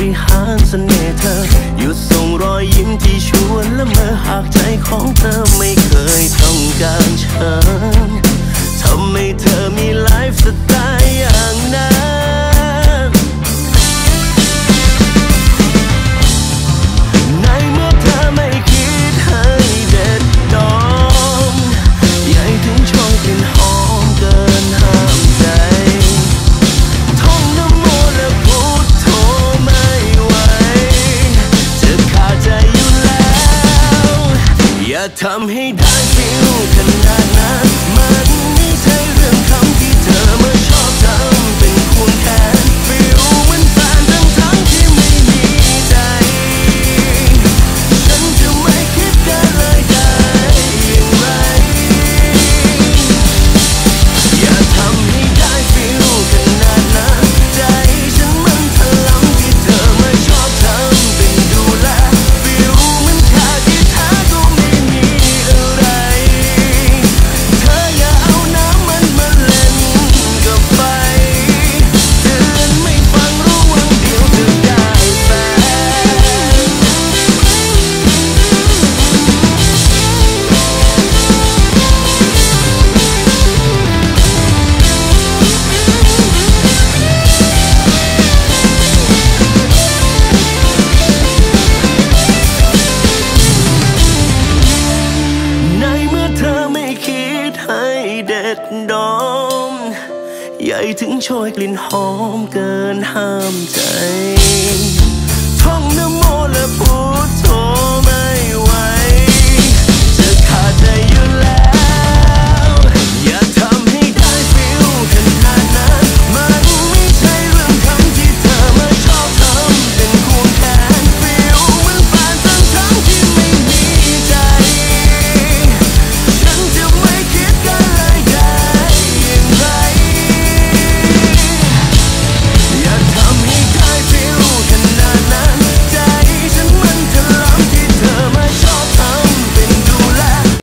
ริหารเสน่ห์เธอ หยุดส่งรอยยิ้มที่ชวนและเมื่อหากใจของเธอไม่เคย tum hi dum เด็ดดอม ใหญ่ถึงช่ชยกลิ่นหอมเกินห้ามใจ